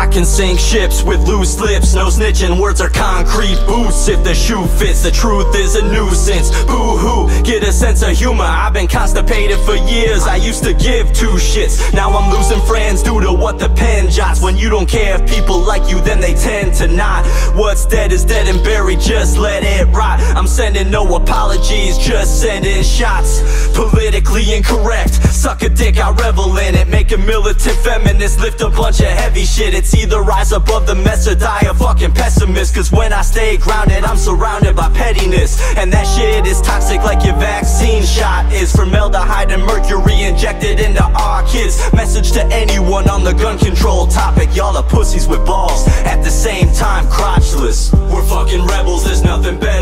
I can sink ships with loose lips, no snitching, words are concrete boots. If the shoe fits, the truth is a nuisance. Boo-hoo, get a sense of humor. I've been constipated for years, I used to give two shits. Now I'm losing friends due to what the pen jots. When you don't care if people like you, then they tend to not. What's dead is dead and buried, just let it rot sending no apologies, just sending shots. Politically incorrect, suck a dick, I revel in it. Make a militant feminist, lift a bunch of heavy shit. It's either rise above the mess or die a fucking pessimist. Cause when I stay grounded, I'm surrounded by pettiness. And that shit is toxic like your vaccine shot is. Formaldehyde and mercury injected into our kids. Message to anyone on the gun control topic. Y'all are pussies with balls, at the same time crotchless. We're fucking rebels, there's nothing better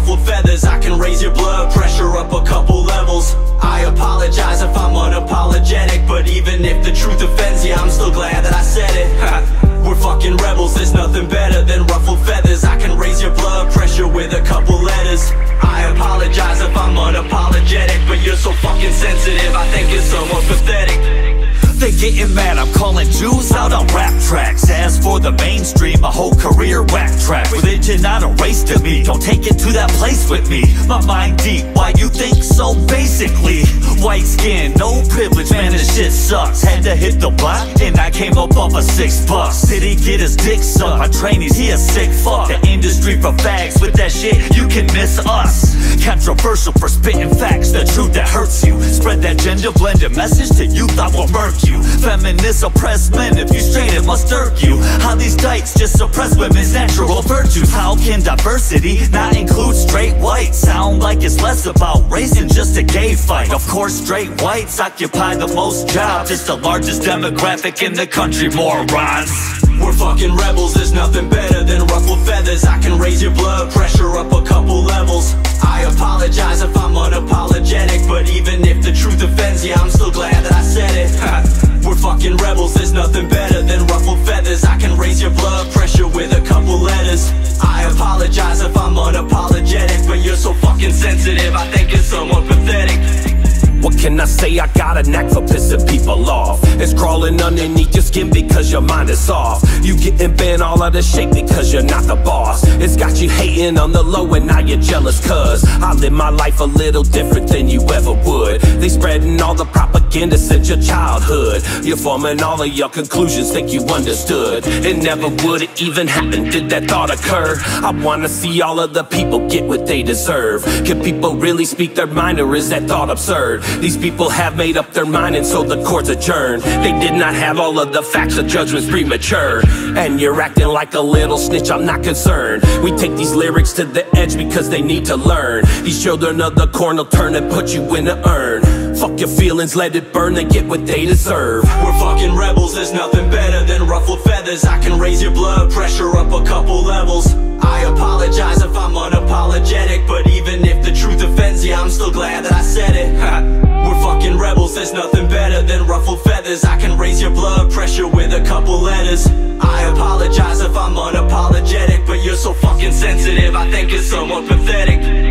ruffled feathers. I can raise your blood pressure up a couple levels. I apologize if I'm unapologetic But even if the truth offends you, I'm still glad that I said it. We're fucking rebels, there's nothing better than ruffled feathers. I can raise your blood pressure with a couple letters. I apologize if I'm unapologetic But you're so fucking sensitive, I think it's somewhat pathetic they getting mad, I'm calling Jews out on rap tracks. As for the mainstream, my whole career whack track. Religion not a race to me, don't take it to that place with me. My mind deep, why you think so basically? White skin, no privilege, man this shit sucks. Had to hit the block, and I came up off a six bucks he get his dick sucked? My trainees, he a sick fuck. The industry for fags, with that shit, you can miss us Controversial for spitting facts, the truth that hurts you. Spread that gender blended message to youth, I will murk you. Feminists oppress men, if you straight it must irk you. How these dykes just suppress women's natural virtues. How can diversity not include straight whites? Sound like it's less about race than just a gay fight. Of course straight whites occupy the most jobs. It's the largest demographic in the country, morons we're fucking rebels, there's nothing better than ruffled feathers. I can raise your blood pressure up a couple levels. I apologize if I'm unapologetic But even if the truth offends you, I'm still can I say? I got a knack for pissing people off. It's crawling underneath your skin because your mind is soft. You getting bent all out of shape because you're not the boss. It's got you hating on the low and now you're jealous cuz I live my life a little different than you ever would. They spreading all the propaganda since your childhood. You're forming all of your conclusions, think you understood. It never would've even happen, did that thought occur? I wanna see all of the people get what they deserve. Can people really speak their mind or is that thought absurd? These people have made up their mind and so the court's adjourned They did not have all of the facts, the judgment's premature And you're acting like a little snitch, I'm not concerned We take these lyrics to the edge because they need to learn These children of the corn will turn and put you in an urn Fuck your feelings, let it burn, they get what they deserve. We're fucking rebels, there's nothing better than ruffled feathers. I can raise your blood pressure up a couple levels. I apologize if I'm unapologetic But even if the truth offends you, I'm still glad that I said it. We're fucking rebels, there's nothing better than ruffled feathers. I can raise your blood pressure with a couple letters. I apologize if I'm unapologetic But you're so fucking sensitive, I think it's somewhat pathetic